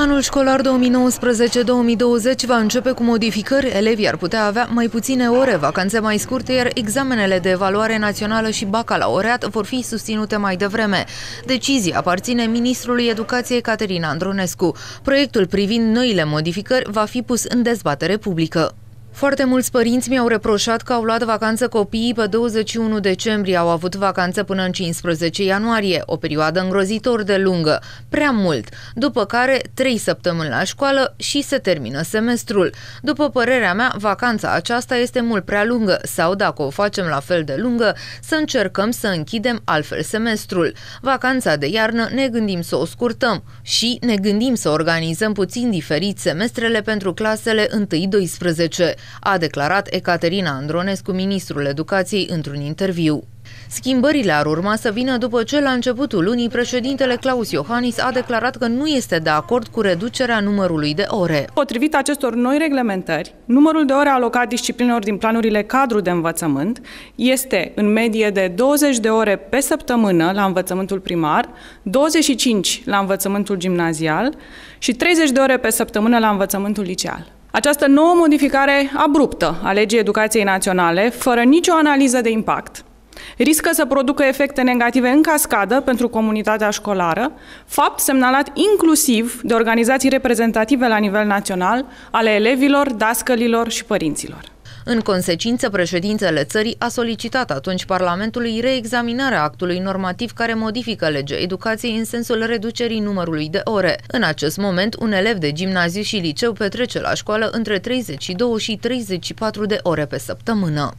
Anul școlar 2019-2020 va începe cu modificări. Elevii ar putea avea mai puține ore, vacanțe mai scurte, iar examenele de evaluare națională și bacalaureat vor fi susținute mai devreme. Decizia aparține ministrului educației Caterina Andronescu. Proiectul privind noile modificări va fi pus în dezbatere publică. Foarte mulți părinți mi-au reproșat că au luat vacanță copiii pe 21 decembrie, au avut vacanță până în 15 ianuarie, o perioadă îngrozitor de lungă, prea mult, după care 3 săptămâni la școală și se termină semestrul. După părerea mea, vacanța aceasta este mult prea lungă sau, dacă o facem la fel de lungă, să încercăm să închidem altfel semestrul. Vacanța de iarnă ne gândim să o scurtăm și ne gândim să organizăm puțin diferit semestrele pentru clasele 1-12 a declarat Ecaterina Andronescu, ministrul educației, într-un interviu. Schimbările ar urma să vină după ce la începutul lunii președintele Claus Iohannis a declarat că nu este de acord cu reducerea numărului de ore. Potrivit acestor noi reglementări, numărul de ore alocat disciplinelor din planurile cadru de învățământ este în medie de 20 de ore pe săptămână la învățământul primar, 25 la învățământul gimnazial și 30 de ore pe săptămână la învățământul liceal. Această nouă modificare abruptă a legii educației naționale, fără nicio analiză de impact, riscă să producă efecte negative în cascadă pentru comunitatea școlară, fapt semnalat inclusiv de organizații reprezentative la nivel național ale elevilor, dascălilor și părinților. În consecință, președintele țării a solicitat atunci Parlamentului reexaminarea actului normativ care modifică legea educației în sensul reducerii numărului de ore. În acest moment, un elev de gimnaziu și liceu petrece la școală între 32 și 34 de ore pe săptămână.